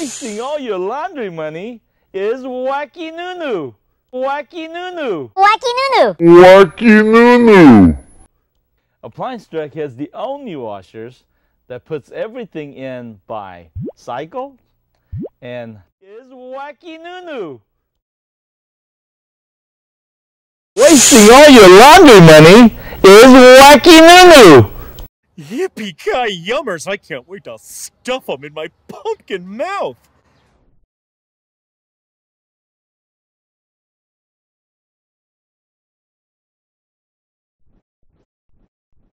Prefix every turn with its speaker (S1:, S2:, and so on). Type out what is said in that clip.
S1: Wasting all your laundry money is wacky nunu. Wacky nunu.
S2: Wacky Nunu.
S3: Wacky Nunu.
S1: Appliance Direct has the only washers that puts everything in by cycle and is wacky nunu. Wasting all your laundry money is wacky nunu.
S4: Yippee ki yummers! I can't wait to stuff them in my pumpkin mouth.